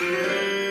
Música